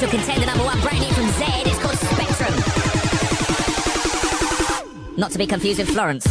local contender number one, brand new from Z. It's called Spectrum. Not to be confused with Florence.